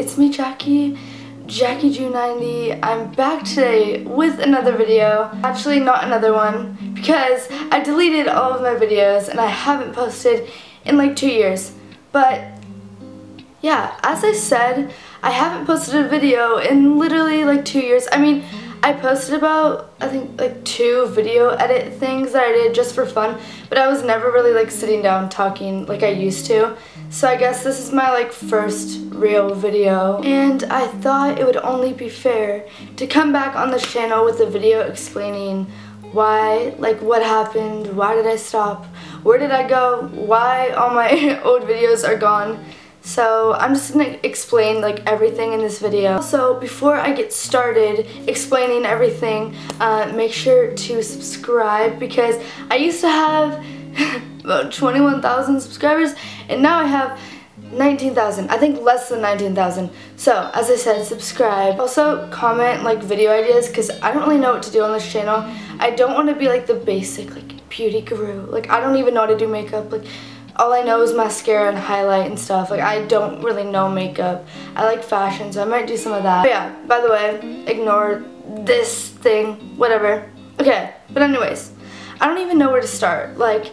it's me Jackie, Jackie June 90. I'm back today with another video. Actually not another one because I deleted all of my videos and I haven't posted in like two years. But yeah, as I said, I haven't posted a video in literally like two years. I mean, I posted about, I think, like two video edit things that I did just for fun, but I was never really like sitting down talking like I used to. So I guess this is my like first real video. And I thought it would only be fair to come back on this channel with a video explaining why, like what happened, why did I stop, where did I go, why all my old videos are gone. So I'm just to explain like everything in this video. So before I get started explaining everything, uh, make sure to subscribe because I used to have about 21,000 subscribers and now I have 19,000. I think less than 19,000. So, as I said, subscribe. Also, comment like video ideas because I don't really know what to do on this channel. I don't want to be like the basic like beauty guru. Like, I don't even know how to do makeup. Like, all I know is mascara and highlight and stuff. Like, I don't really know makeup. I like fashion, so I might do some of that. But yeah, by the way, ignore this thing, whatever. Okay, but anyways, I don't even know where to start. Like,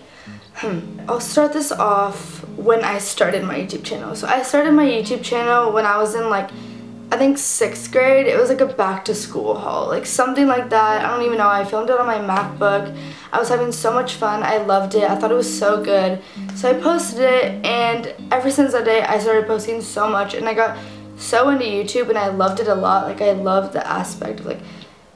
hmm, I'll start this off when I started my YouTube channel. So I started my YouTube channel when I was in like I think sixth grade. It was like a back to school haul, like something like that. I don't even know. I filmed it on my MacBook. I was having so much fun. I loved it. I thought it was so good. So I posted it and ever since that day I started posting so much and I got so into YouTube and I loved it a lot. Like I loved the aspect of like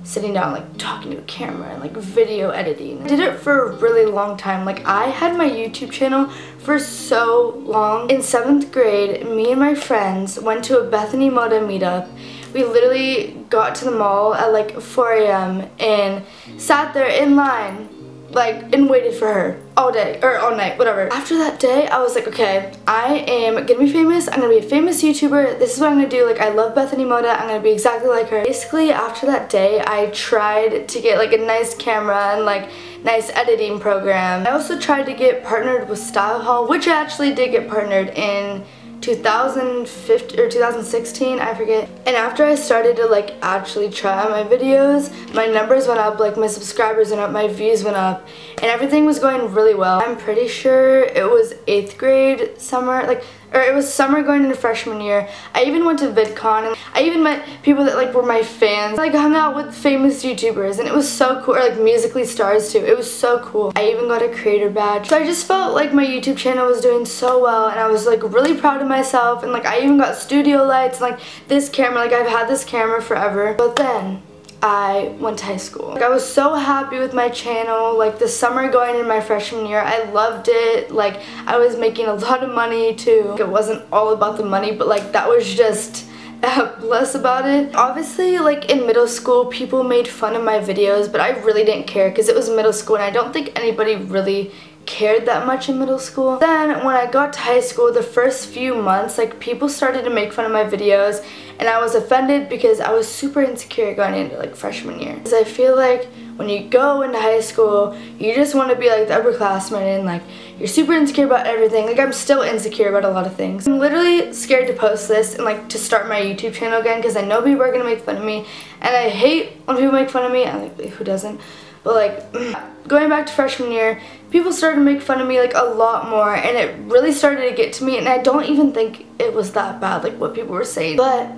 sitting down like talking to a camera and like video editing. I did it for a really long time. Like I had my YouTube channel for so long. In 7th grade, me and my friends went to a Bethany Mota meetup. We literally got to the mall at like 4 a.m. and sat there in line like and waited for her all day or all night whatever. After that day I was like okay I am gonna be famous. I'm gonna be a famous YouTuber. This is what I'm gonna do. Like I love Bethany Mota. I'm gonna be exactly like her. Basically after that day I tried to get like a nice camera and like nice editing program. I also tried to get partnered with StyleHaul which I actually did get partnered in 2015 or 2016 I forget. And after I started to like actually try out my videos my numbers went up like my subscribers went up my views went up and everything was going really well. I'm pretty sure it was 8th grade summer like or it was summer going into freshman year. I even went to VidCon and I even met people that like were my fans. I like, hung out with famous YouTubers and it was so cool, or like Musical.ly stars too. It was so cool. I even got a creator badge. So I just felt like my YouTube channel was doing so well and I was like really proud of myself and like I even got studio lights and like this camera, like I've had this camera forever. But then I went to high school. Like, I was so happy with my channel. Like the summer going in my freshman year, I loved it. Like I was making a lot of money too. Like, It wasn't all about the money, but like that was just less about it. Obviously, like in middle school, people made fun of my videos, but I really didn't care because it was middle school and I don't think anybody really cared that much in middle school. Then when I got to high school, the first few months, like people started to make fun of my videos and I was offended because I was super insecure going into like freshman year. Because I feel like when you go into high school, you just want to be like the upperclassmen and like you're super insecure about everything. Like I'm still insecure about a lot of things. I'm literally scared to post this and like to start my YouTube channel again because I know people are going to make fun of me and I hate when people make fun of me. I'm like, who doesn't? But like, going back to freshman year, people started to make fun of me like a lot more and it really started to get to me and I don't even think it was that bad like what people were saying. But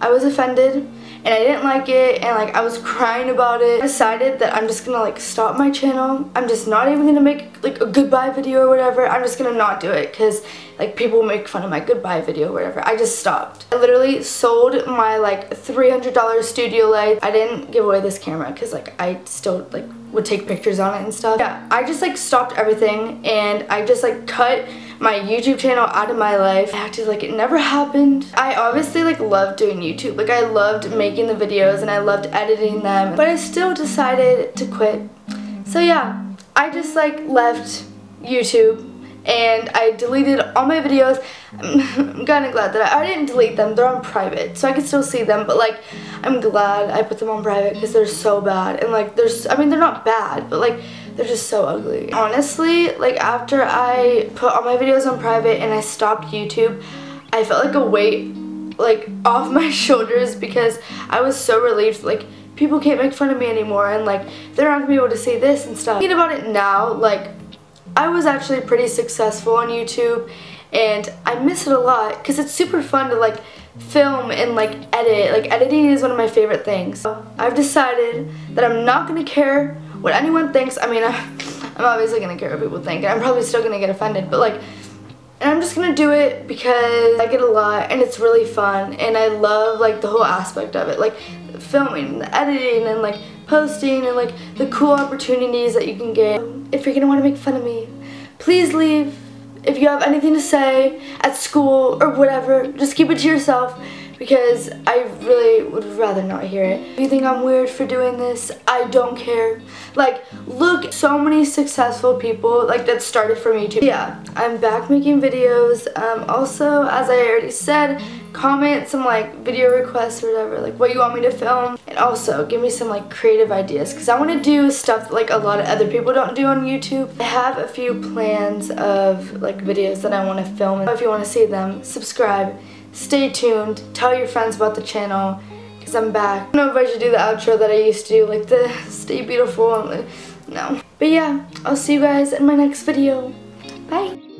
I was offended and I didn't like it and like I was crying about it. I decided that I'm just gonna like stop my channel. I'm just not even gonna make like a goodbye video or whatever. I'm just gonna not do it because like people make fun of my goodbye video or whatever. I just stopped. I literally sold my like $300 studio light. I didn't give away this camera because like I still like would take pictures on it and stuff. Yeah, I just like stopped everything and I just like cut my YouTube channel out of my life. I acted like it never happened. I obviously like loved doing YouTube. Like I loved making the videos and I loved editing them. But I still decided to quit. So yeah, I just like left YouTube and I deleted all my videos. I'm kind of glad that I, I, didn't delete them. They're on private, so I can still see them. But like, I'm glad I put them on private because they're so bad. And like, there's, I mean, they're not bad, but like, they're just so ugly. Honestly, like after I put all my videos on private and I stopped YouTube, I felt like a weight like off my shoulders because I was so relieved like people can't make fun of me anymore and like they're not gonna be able to see this and stuff. Thinking about it now, like I was actually pretty successful on YouTube and I miss it a lot because it's super fun to like film and like edit. Like editing is one of my favorite things. So I've decided that I'm not gonna care what anyone thinks. I mean, I'm, obviously gonna care what people think and I'm probably still gonna get offended, but like and I'm just gonna do it because I get a lot and it's really fun and I love like the whole aspect of it. Like filming, the editing and like posting and like the cool opportunities that you can get. If you're gonna wanna make fun of me, please leave. If you have anything to say at school or whatever, just keep it to yourself because I really would rather not hear it. If you think I'm weird for doing this, I don't care. Like, look, so many successful people like that started from YouTube. Yeah, I'm back making videos. Um, also, as I already said, comment some like video requests or whatever, like what you want me to film. And also, give me some like creative ideas because I want to do stuff that, like a lot of other people don't do on YouTube. I have a few plans of like videos that I want to film. If you want to see them, subscribe stay tuned, tell your friends about the channel, because I'm back. I don't know if I should do the outro that I used to do, like the stay beautiful, no. But yeah, I'll see you guys in my next video. Bye!